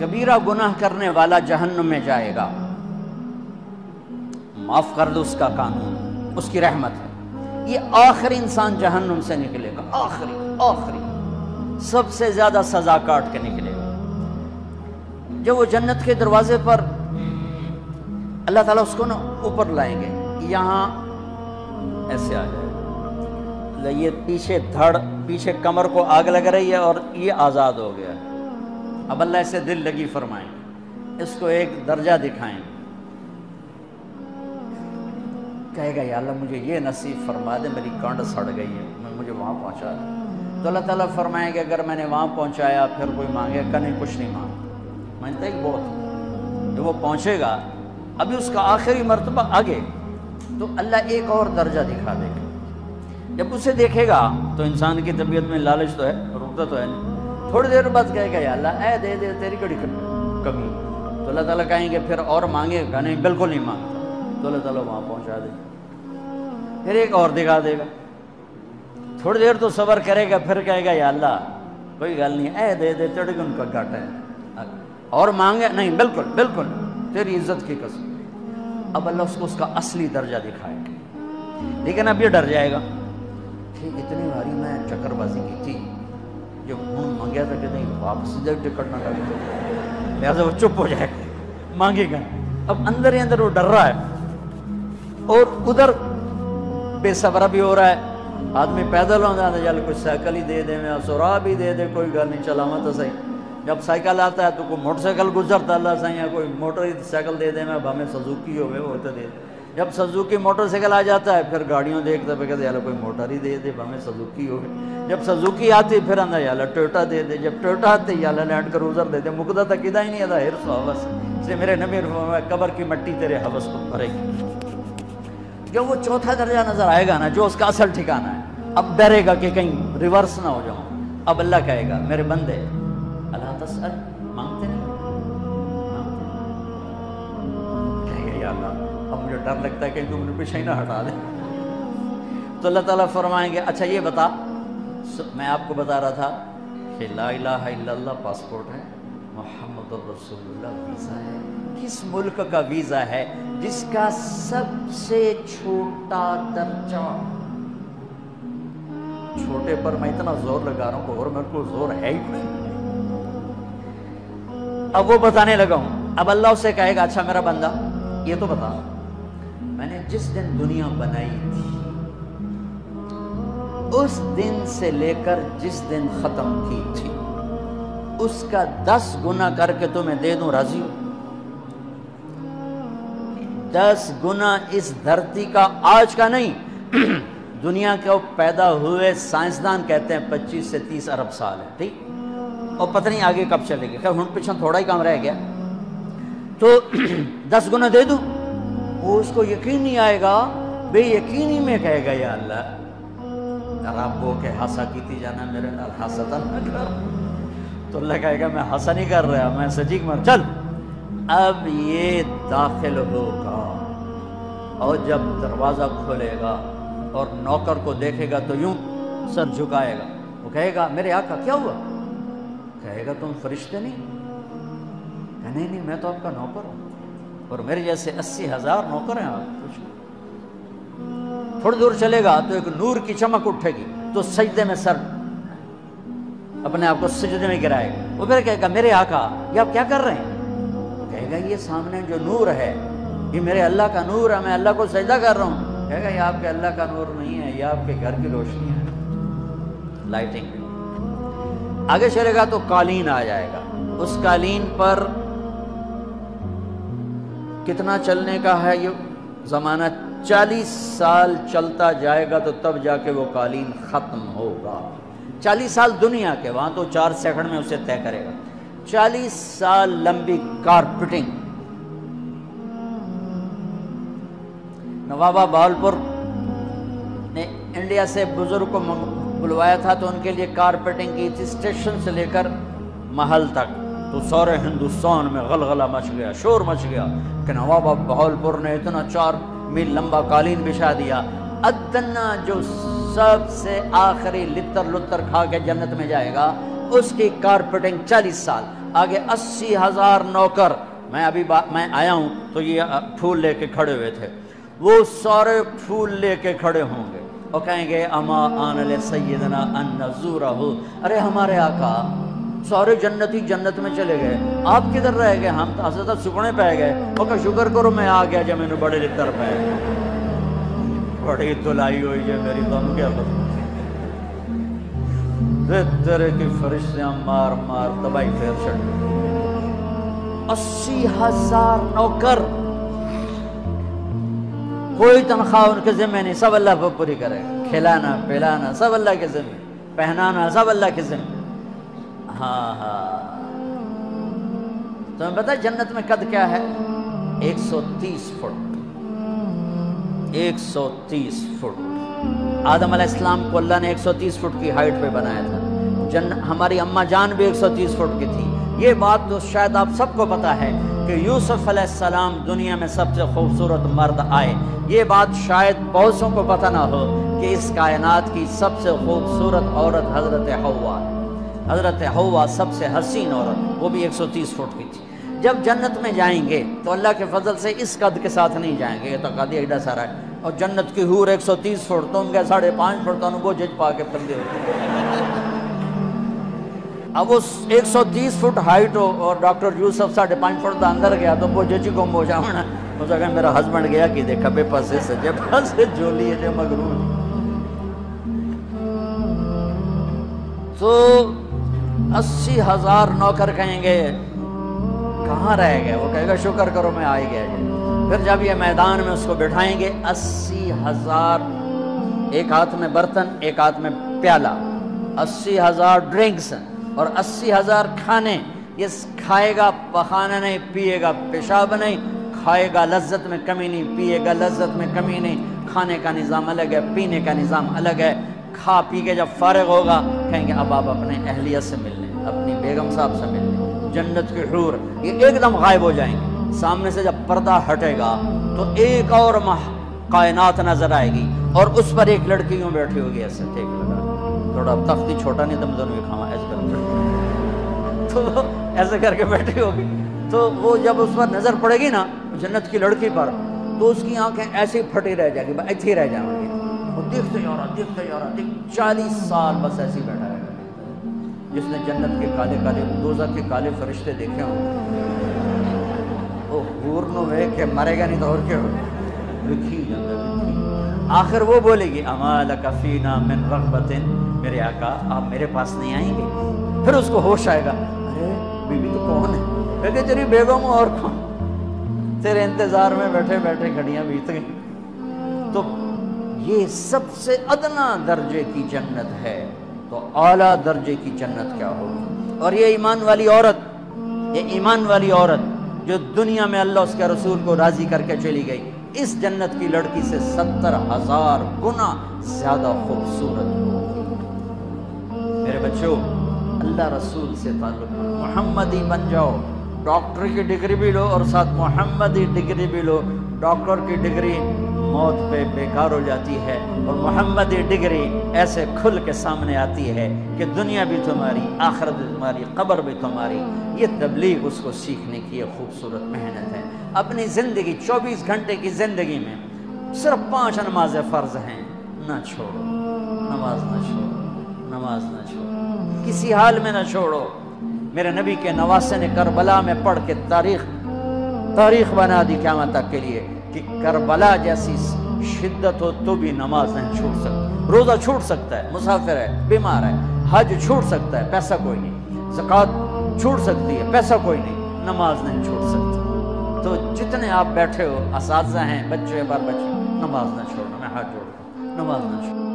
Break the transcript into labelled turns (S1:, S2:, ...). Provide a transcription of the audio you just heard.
S1: कबीरा गुनाह करने वाला जहन्नुम में जाएगा। माफ़ कर दो उसका कानून, उसकी रहमत है। ये आखिरी इंसान जहन्नुम से निकलेगा, आखिरी आखिरी। सबसे ज़्यादा सजा काट के निकलेगा। जब वो जन्नत के दरवाजे पर अल्लाह ताला उसको ना ऊपर लाएँगे, यहाँ ऐसे आ जाएगा। ये पीछे धड़, पीछे कमर को आग लग रही है और ये आज़ाद हो गया अब अल्लाह से दिल लगी फरमाएँगे इसको एक दर्जा दिखाएँगे कहेगा, या अल्लाह, मुझे ये नसीब फरमा दे, मेरी कंड सड़ गई है, मैं मुझे वहाँ पहुँचा दे। तो अल्लाह ताला फरमाएँगे अगर मैंने वहाँ पहुँचाया, फिर कोई मांगे का नहीं कुछ नहीं मांगा। मानता ही बहुत जब वो पहुँचेगा, अभी उसका आखिरी मरतबा आगे तो अल्लाह एक और दर्जा दिखा देगा। जब उसे देखेगा तो इंसान की तबीयत में लालच तो है, रुकता तो है नहीं थोड़ी देर बाद कहेगा या अल्लाह ऐ दे दे तेरी कड़ी कमी तो अल्लाह ताला कहेंगे फिर और मांगेगा नहीं बिल्कुल नहीं माँगता तो अल्लाह ताला वहाँ पहुँचा देगा फिर एक और दिखा देगा। थोड़ी देर तो सबर करेगा फिर कहेगा या अल्लाह कोई गल नहीं ऐ दे दे तेरे को उनका घट है। और मांगे? नहीं बिल्कुल बिल्कुल। तेरी इज़्ज़त की कसम। अब अल्लाह उसको उसका असली दर्जा दिखाएगा लेकिन अब ये डर जाएगा। कि इतनी बारी मैं चक्करबाजी की थी। हूँ था कि नहीं, वापस दे टिकट ना लगे लिहाजा वो चुप हो जाएगा मांगेगा। अब अंदर ही अंदर वो डर रहा है। और उधर बेसबरा भी हो रहा है। आदमी पैदल हो जाता चल कोई साइकिल ही दे दे, मैं सुराह भी दे दे, कोई गल नहीं चलावा तो सही। जब साइकिल आता है तो कोई मोटरसाइकिल गुजरता अल्लाह सही या कोई मोटर साइकिल दे दे, मैं भावे सजुकी हो वो तो दे दे। जब सजुकी मोटरसाइकिल आ जाता है, फिर गाड़ियों देखते पे कहते यार, कोई मोटर ही दे दे, भावे सजुकी हो जब सजुकी आती, फिर आंदा, यार टोयोटा दे दे। जब टोयोटा आते, यार लैंड क्रूजर दे दे। मुकदा तक किदा ही नहीं आता हिरस हवस इसलिए मेरे नबी कबर की मट्टी तेरे हवस को भरेगी। जब वो चौथा दर्जा नज़र आएगा ना, जो उसका असल ठिकाना है, अब डरेगा कि कहीं रिवर्स ना हो जाऊँ। अब अल्लाह कहेगा, मेरे बंदे अल्लाह तसल डर लगता है कहीं तुम मुझे पीछे ना हटा दे। तो अल्लाह ताला फरमाएँगे अच्छा ये बता। मैं आपको बता रहा था कि ला इल्लल्लाह पासपोर्ट है, मोहम्मद रसूलुल्लाह, वीज़ा है। किस मुल्क का वीज़ा है? जिसका सबसे छोटा दर्जा। छोटे पर मैं इतना ज़ोर लगा रहा हूँ और मेरे को ज़ोर है ही नहीं अब वो बताने लगा हूँ। अब अल्लाह उसे कहेगा अच्छा मेरा बंदा, ये तो बता। मैंने जिस दिन दुनिया बनाई थी, उस दिन से लेकर जिस दिन खत्म की थी, उसका दस गुना करके तुम्हें दे दूँ, राज़ी दस गुना इस धरती का आज का नहीं, दुनिया के पैदा हुए साइंसदान कहते हैं 25 से 30 अरब साल है, ठीक? और पता नहीं आगे कब चलेगी। क्या हूँ पीछे थोड़ा ही काम रह गया। तो दस गुना दे दूँ? वो उसको यकीन नहीं आएगा, बेयकीनी में कहेगा, या अल्लाह रबो के हंसा की जाना मेरे नाल हंसता न कर। तो अल्लाह कहेगा, मैं हासा नहीं कर रहा, मैं सजीक मर, चल। अब ये दाखिल होगा और जब दरवाज़ा खोलेगा और नौकर को देखेगा तो यूँ सर झुकाएगा। वो कहेगा, मेरे आका, क्या हुआ? कहेगा, तुम फरिश्ते नहीं? नहीं नहीं, मैं तो आपका नौकर हूँ। और मेरे जैसे अस्सी हज़ार नौकर हैं आप कुछ थोड़ी दूर चलेगा तो एक नूर की चमक उठेगी तो सजदे में सर अपने आप को सजदे में गिराएगा। वो फिर कहेगा, मेरे आका, ये आप क्या कर रहे हैं? कहेगा, ये सामने जो नूर है, ये मेरे अल्लाह का नूर है, मैं अल्लाह को सजदा कर रहा हूँ। कहेगा, ये आपके अल्लाह का नूर नहीं है, ये आपके घर की रोशनी है। लाइटिंग आगे चलेगा तो कालीन आ जाएगा। उस कालीन पर कितना चलने का है ये जमाना चालीस साल चलता जाएगा तो तब जाके वो कालीन खत्म होगा। चालीस साल दुनिया के, वहाँ तो चार सेकंड में उसे तय करेगा। चालीस साल लंबी कारपेटिंग। नवाबा बावलपुर ने इंडिया से बुज़ुर्ग को बुलवाया था तो उनके लिए कारपेटिंग की थी, स्टेशन से लेकर महल तक। तो सारे हिंदुस्तान में गलगला मच गया, शोर मच गया। कि नवाबा बहावलपुर ने इतना चार मील लंबा कालीन बिछा दिया। अदना जो सबसे आखिरी लितर लुतर खा के जन्नत में जाएगा, उसकी कारपेटिंग चालीस साल, आगे अस्सी हज़ार नौकर। मैं अभी मैं आया हूँ तो ये फूल लेके खड़े हुए थे। वो सारे फूल लेके खड़े होंगे। और कहेंगे, अमा आन सैदना अन नजूरा हो अरे, हमारे आका सारे जन्नती जन्नत में चले गए। आप किधर रह गए? हम तो असद सुखने पै गए। और शुक्र करो, मैं आ गया जब मैंने बड़े लितर पै बड़ी तुलाई हुई है मेरी तुम क्या पता तेरे की फरिश्तियाँ मार मार, तबाही फेर चढ़ अस्सी हज़ार नौकर। कोई तनख्वाह उनके जिम्मे नहीं। सब अल्लाह पर पूरी करे। खिलाना, पिलाना, सब अल्लाह के जिम्मे। पहनाना, सब अल्लाह के जिम्मे। हाँ हाँ। तुम्हें पता जन्नत में कद क्या है? 130 फुट। 130 फुट। आदम इस्लाम को अल्लाह ने 130 फुट की हाइट पे बनाया था। जन हमारी अम्मा जान भी 130 फुट की थी। ये बात तो शायद आप सबको पता है कि यूसुफ सलाम दुनिया में सबसे खूबसूरत मर्द आए। ये बात शायद बहुत बहुतों को पता ना हो कि इस कायनात की सबसे खूबसूरत औरत हज़रत हवा है। हज़रत हवा सबसे हसीन औरत, वो भी 130 फुट की थी। जब जन्नत में जाएँगे तो अल्लाह के फजल से इस कद के साथ नहीं जाएँगे, ये तो कद एडा सारा है। और जन्नत की हूर 130 फुट तुम क्या साढ़े पाँच फुट तो वो जज पा के हो अब वो 130 फुट हाइट हो, और डॉक्टर यूसुफ साढ़े पाँच फुट अंदर गया तो वो जज गुम हो जाना हो सका मेरा हस्बैंड गया कि देखा बे पासे से जब पासे जोली है जब मगरू तो अस्सी हज़ार नौकर कहेंगे। कहाँ रह गए? वो कहेगा, शुक्र करो, मैं आ गया जी। फिर जब ये मैदान में उसको बिठाएँगे, अस्सी हज़ार, एक हाथ में बर्तन, एक हाथ में प्याला, अस्सी हज़ार ड्रिंक्स और अस्सी हज़ार खाने। ये खाएगा, पखाना नहीं, पिएगा पेशाब नहीं, खाएगा लज्जत में कमी नहीं, पिएगा लज्जत में कमी नहीं। खाने का निज़ाम अलग है, पीने का निज़ाम अलग है। खा पी के जब फारग होगा, कहेंगे, अब आप अपने अहलियत से मिल लें, अपनी बेगम साहब से मिल लें, जन्नत के हूर, ये एकदम गायब हो जाएँगे। सामने से जब पर्दा हटेगा तो एक और मह कायनात नज़र आएगी, और उस पर एक लड़की यूँ बैठी होगी, ऐसे ठीक लगा, थोड़ा तख्ती छोटा नहीं, तुम दोनों खावा ऐसे कर। तो ऐसे करके बैठी होगी। तो वो जब उस पर नज़र पड़ेगी ना, जन्नत की लड़की पर तो उसकी आँखें ऐसे फटी रह जाएगी ऐसे रह जाएँगी। देखते जा रहा देखते जा रहा देख चालीस साल बस ऐसे ही बैठा रहेगा जिसने जन्नत के काले काले दोजा के काले फरिश्ते देखे हों। वो हुए मरेगा नहीं तो और क्या लिखी आखिर वो बोलेगी अमाल कफीना मिन रगबतिन। मेरे आका, आप मेरे पास नहीं आएँगे। फिर उसको होश आएगा, अरे बीबी तो कौन है? क्योंकि तेरी बेगम और कौन? तेरे इंतज़ार में बैठे बैठे घड़ियाँ बीत गई। तो ये सबसे अदना दर्जे की जन्नत है तो आला दर्जे की जन्नत क्या होगी? और ये ईमान वाली औरत, ये ईमान वाली औरत जो दुनिया में अल्लाह उसके रसूल को राज़ी करके चली गई, इस जन्नत की लड़की से सत्तर हज़ार गुना ज़्यादा खूबसूरत मेरे बच्चों, अल्लाह रसूल से ताल्लुक मोहम्मदी बन जाओ, डॉक्टर की डिग्री भी लो और साथ मोहम्मदी डिग्री भी लो। डॉक्टर की डिग्री मौत पे बेकार हो जाती है और मोहम्मदी डिग्री ऐसे खुल के सामने आती है कि दुनिया भी तुम्हारी, आखरत भी तुम्हारी, कब्र भी तुम्हारी। ये तबलीग उसको सीखने की एक खूबसूरत मेहनत है। अपनी ज़िंदगी 24 घंटे की ज़िंदगी में सिर्फ़ पाँच नमाज़ फ़र्ज़ हैं। ना छोड़ो, नमाज़ ना छोड़ो, नमाज़ ना छोड़ो। किसी हाल में ना छोड़ो। मेरे नबी के नवासे ने करबला में पढ़ के तारीख तारीख बना दी क्या तक के लिए। कि करबला जैसी शिद्दत हो तो भी नमाज़ नहीं छूट सकती रोज़ा छूट सकता है, मुसाफिर है, बीमार है, हज छूट सकता है, पैसा कोई नहीं, जक़ात छूट सकती है, पैसा कोई नहीं, नमाज़ नहीं छूट सकती। तो जितने आप बैठे हो इस हैं, बच्चे बार बच्चे नमाज़ ना छोड़ना मैं हाथ जोड़ नमाज़ ना छोड़।